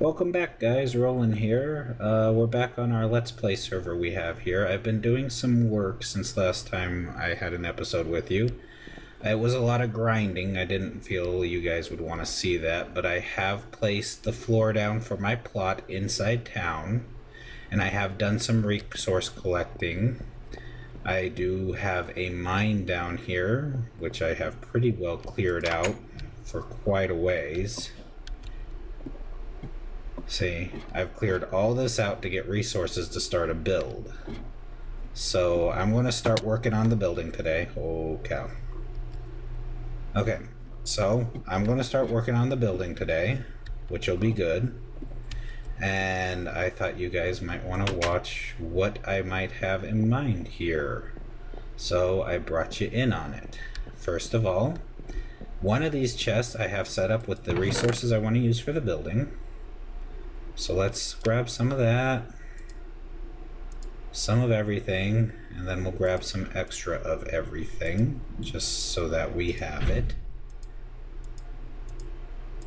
Welcome back guys, Roloen here. Uh, we're back on our Let's Play server we have here. I've been doing some work since last time I had an episode with you. It was a lot of grinding, I didn't feel you guys would want to see that, but I have placed the floor down for my plot inside town, and I have done some resource collecting. I do have a mine down here, which I have pretty well cleared out for quite a ways. See, I've cleared all this out to get resources to start a build. So I'm going to start working on the building today. Oh cow. Okay, so I'm going to start working on the building today, which will be good. And I thought you guys might want to watch what I might have in mind here. So I brought you in on it. First of all, one of these chests I have set up with the resources I want to use for the building. So let's grab some of that, some of everything, and then we'll grab some extra of everything, just so that we have it.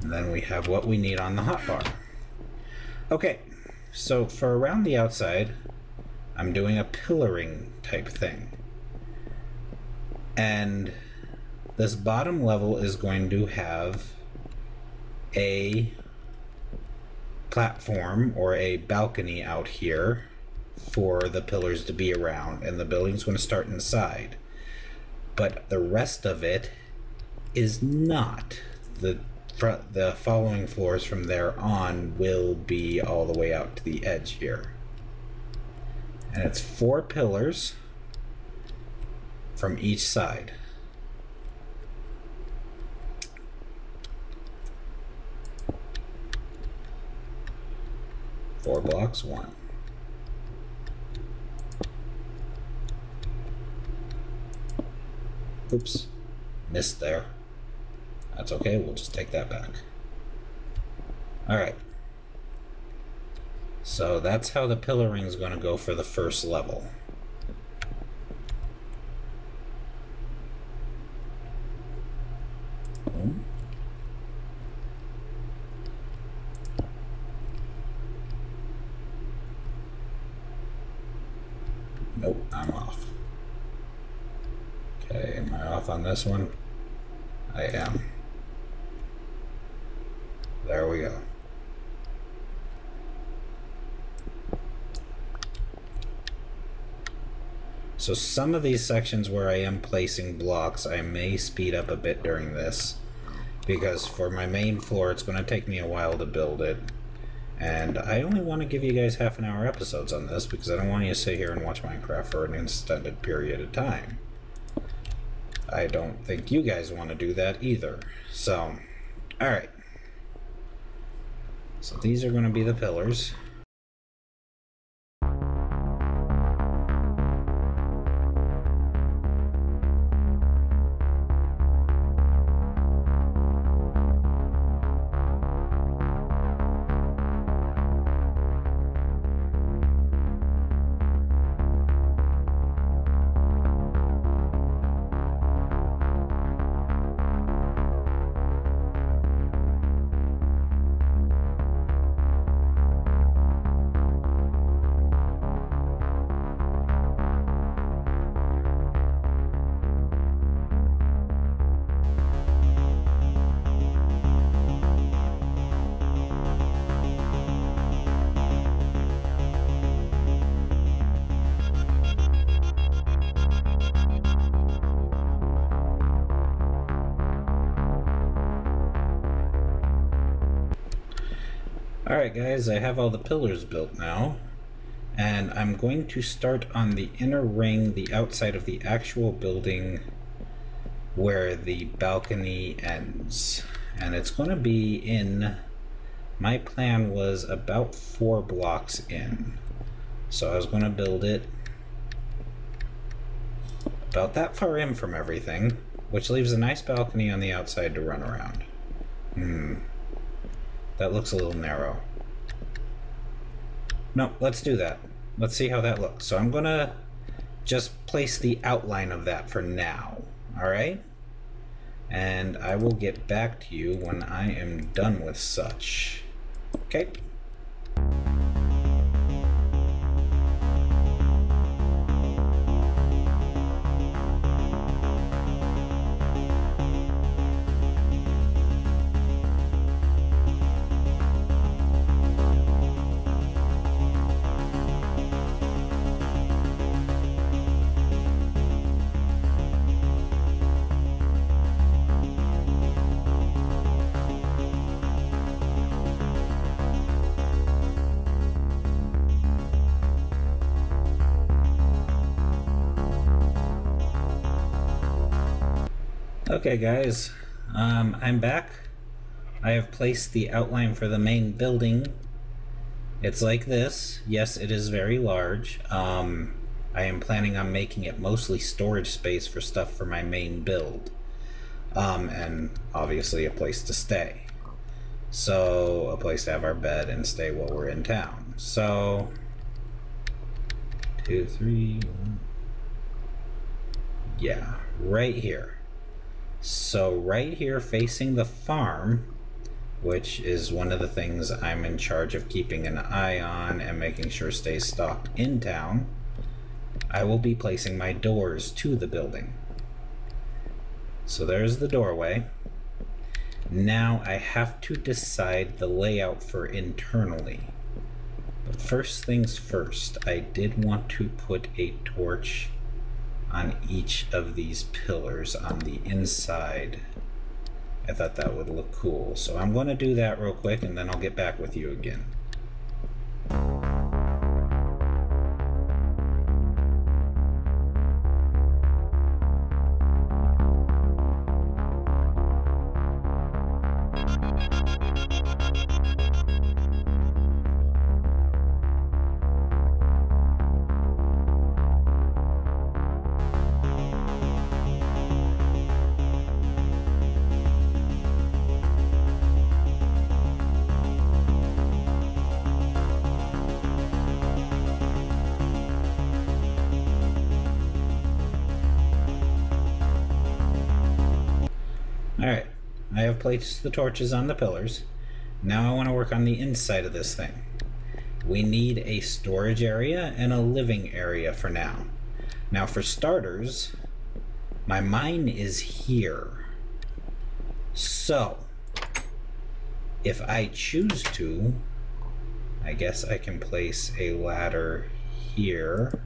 And then we have what we need on the hotbar. Okay, so for around the outside, I'm doing a pillaring type thing. And this bottom level is going to have a platform or a balcony out here for the pillars to be around and the building's going to start inside. But the rest of it is not. The front, the following floors from there on will be all the way out to the edge here. And it's four pillars from each side Four blocks, one. Oops, missed there. That's okay, we'll just take that back. Alright. So that's how the pillaring is going to go for the first level. Nope, I'm off. Okay, am I off on this one? I am. There we go. So some of these sections where I am placing blocks, I may speed up a bit during this. Because for my main floor, it's going to take me a while to build it. And I only want to give you guys half an hour episodes on this because I don't want you to sit here and watch Minecraft for an extended period of time. I don't think you guys want to do that either. So, alright. So these are going to be the pillars. Alright guys, I have all the pillars built now. And I'm going to start on the inner ring, the outside of the actual building where the balcony ends. And it's going to be in, my plan was about four blocks in. So I was going to build it about that far in from everything, which leaves a nice balcony on the outside to run around. Hmm. That looks a little narrow. No, let's do that. Let's see how that looks. So I'm going to just place the outline of that for now. All right? And I will get back to you when I am done with such. Okay. Okay guys, um, I'm back. I have placed the outline for the main building. It's like this. Yes, it is very large. Um, I am planning on making it mostly storage space for stuff for my main build. Um, and obviously a place to stay. So, a place to have our bed and stay while we're in town. So, two, three, one. Yeah, right here. So right here facing the farm, which is one of the things I'm in charge of keeping an eye on and making sure stays stocked in town, I will be placing my doors to the building. So there's the doorway. Now I have to decide the layout for internally. But first things first, I did want to put a torch on each of these pillars on the inside. I thought that would look cool. So I'm going to do that real quick and then I'll get back with you again. Placed the torches on the pillars. Now I want to work on the inside of this thing. We need a storage area and a living area for now. Now for starters, my mine is here. So, if I choose to, I guess I can place a ladder here.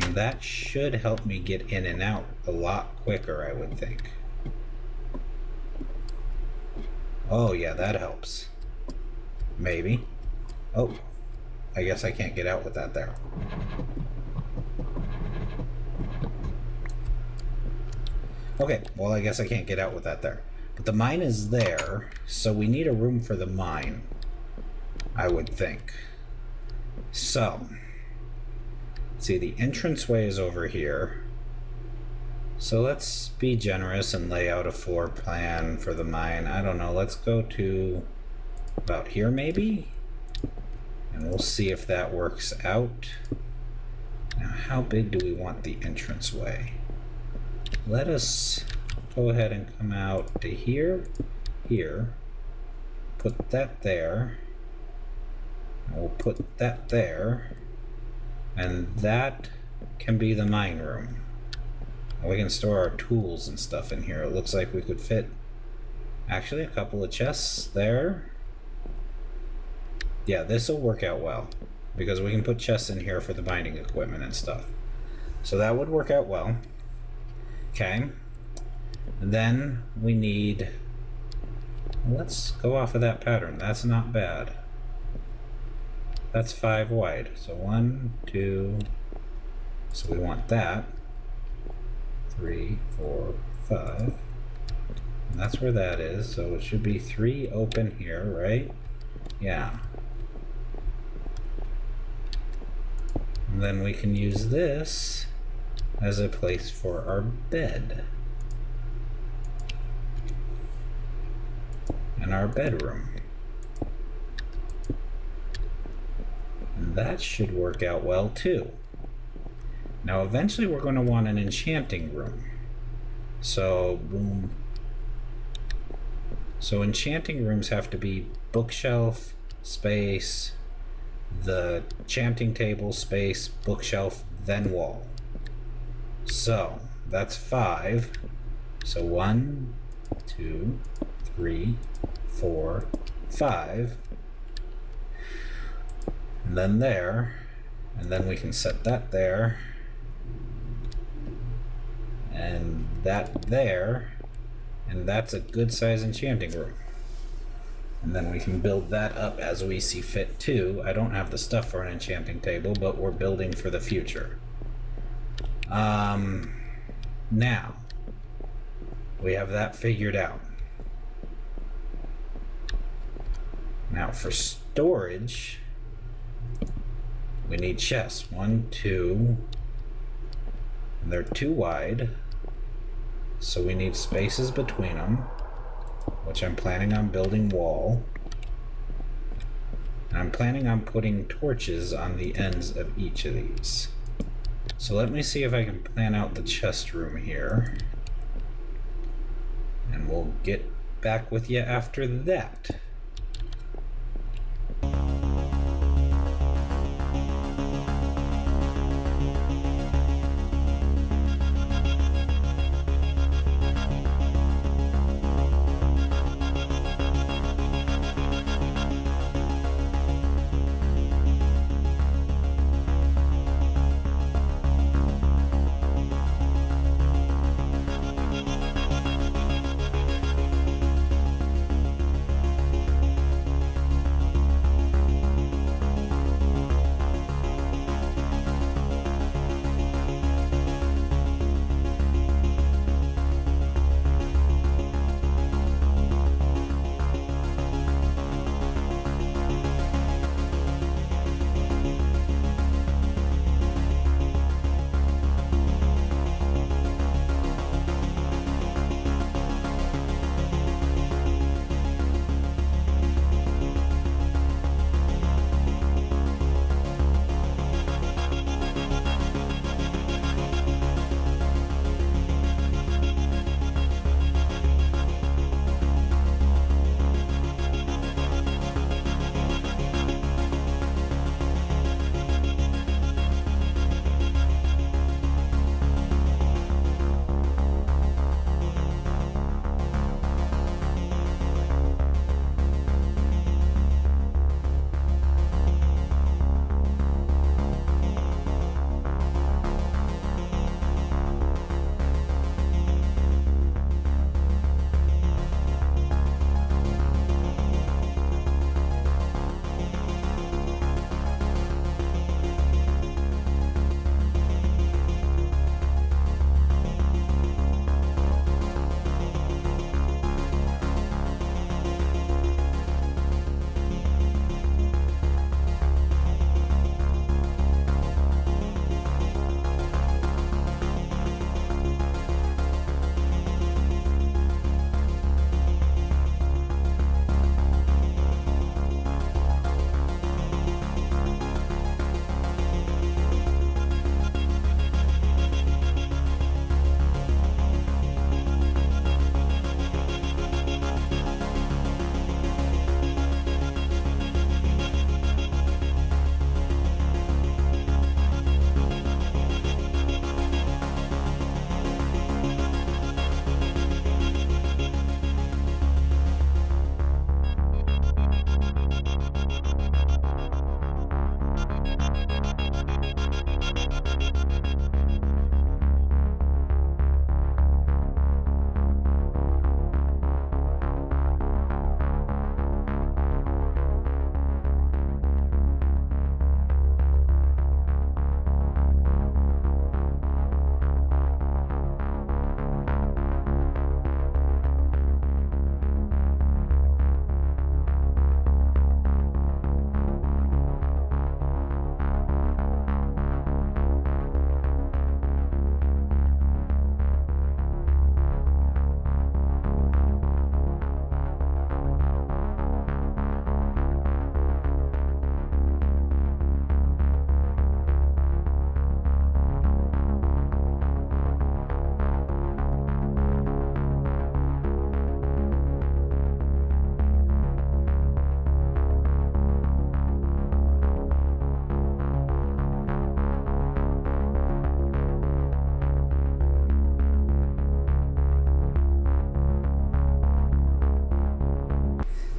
And that should help me get in and out a lot quicker, I would think. Oh, yeah, that helps. Maybe. Oh, I guess I can't get out with that there. Okay, well, I guess I can't get out with that there. But the mine is there, so we need a room for the mine, I would think. So, see, the entranceway is over here. So let's be generous and lay out a floor plan for the mine. I don't know, let's go to about here maybe? And we'll see if that works out. Now, how big do we want the entranceway? Let us go ahead and come out to here, here, put that there, and we'll put that there, and that can be the mine room. We can store our tools and stuff in here. It looks like we could fit actually a couple of chests there. Yeah, this will work out well because we can put chests in here for the binding equipment and stuff. So that would work out well. Okay. Then we need, let's go off of that pattern. That's not bad. That's five wide. So one, two, so we want that three, four, five. And that's where that is, so it should be three open here, right? Yeah. And then we can use this as a place for our bed. And our bedroom. And that should work out well too. Now eventually we're going to want an enchanting room. So, boom. So enchanting rooms have to be bookshelf, space, the chanting table, space, bookshelf, then wall. So that's five. So one, two, three, four, five. And then there. And then we can set that there. And that there. And that's a good size enchanting room. And then we can build that up as we see fit too. I don't have the stuff for an enchanting table, but we're building for the future. Um, now, we have that figured out. Now for storage, we need chests. One, two, and they're too wide. So we need spaces between them, which I'm planning on building wall. I'm planning on putting torches on the ends of each of these. So let me see if I can plan out the chest room here. And we'll get back with you after that.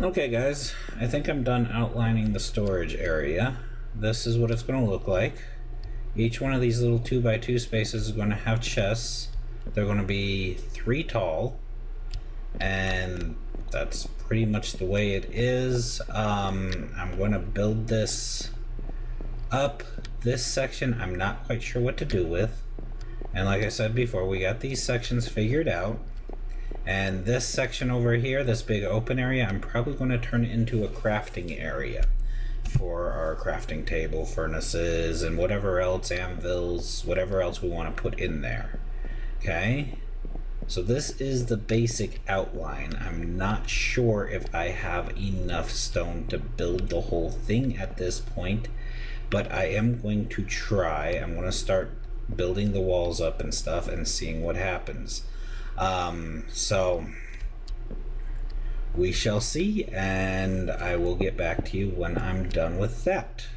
Okay guys, I think I'm done outlining the storage area. This is what it's going to look like. Each one of these little 2 by 2 spaces is going to have chests. They're going to be 3 tall. And that's pretty much the way it is. Um, I'm going to build this up. This section I'm not quite sure what to do with. And like I said before, we got these sections figured out. And this section over here, this big open area, I'm probably going to turn into a crafting area for our crafting table, furnaces, and whatever else, anvils, whatever else we want to put in there. Okay? So this is the basic outline. I'm not sure if I have enough stone to build the whole thing at this point, but I am going to try. I'm going to start building the walls up and stuff and seeing what happens. Um, so we shall see, and I will get back to you when I'm done with that.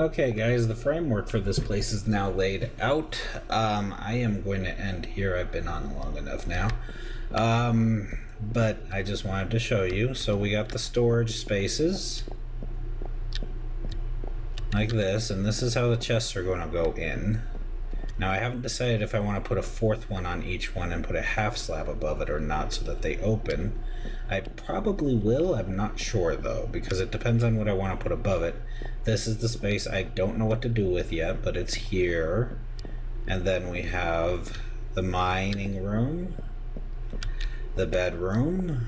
Okay, guys, the framework for this place is now laid out. Um, I am going to end here. I've been on long enough now. Um, but I just wanted to show you. So we got the storage spaces like this, and this is how the chests are going to go in. Now I haven't decided if I want to put a fourth one on each one and put a half slab above it or not so that they open. I probably will, I'm not sure though, because it depends on what I want to put above it. This is the space I don't know what to do with yet, but it's here. And then we have the mining room, the bedroom,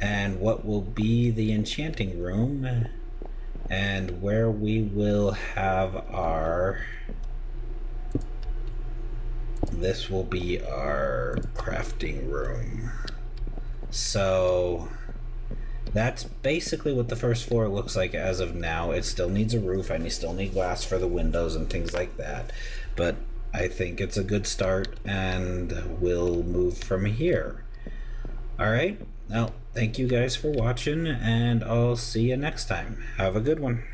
and what will be the enchanting room, and where we will have our this will be our crafting room. So that's basically what the first floor looks like as of now. It still needs a roof and you still need glass for the windows and things like that. But I think it's a good start and we'll move from here. Alright, well, thank you guys for watching and I'll see you next time. Have a good one.